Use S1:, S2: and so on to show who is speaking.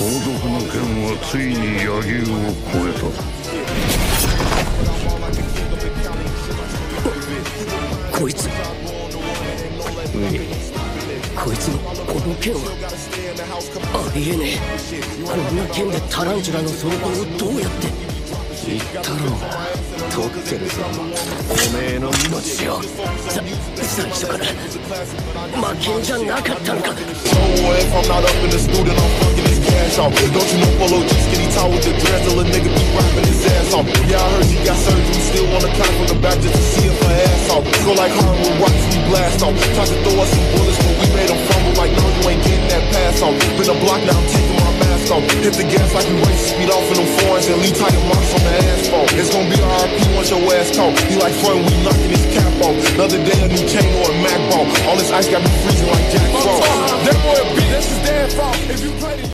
S1: 盗賊の剣はついに野牛を超え
S2: た。こいつ。こいつのこの剣はありえねえ。こんな剣でタランチュラの走行をどうやって。言ったろ取ってるぞ。おめえの命を。さ最初から。負けんじゃなかったのか
S3: Don't you know Polo G skinny tall with the till a nigga be rapping his ass off. Yeah I heard he got surgery Still wanna come from the back just to see if her ass off. Go like hardwood rocks we blast off. Tried to throw us some bullets but we made them fumble Like no you ain't getting that pass off. Been a block now I'm taking my mask off. Hit the gas like we race speed off in them foreigns And leave tire marks on the asphalt. It's gonna be RP once your ass caught He like front we knocking his cap off. Another day a new chain or a Mac ball. All this ice got me freezing like Jack Frost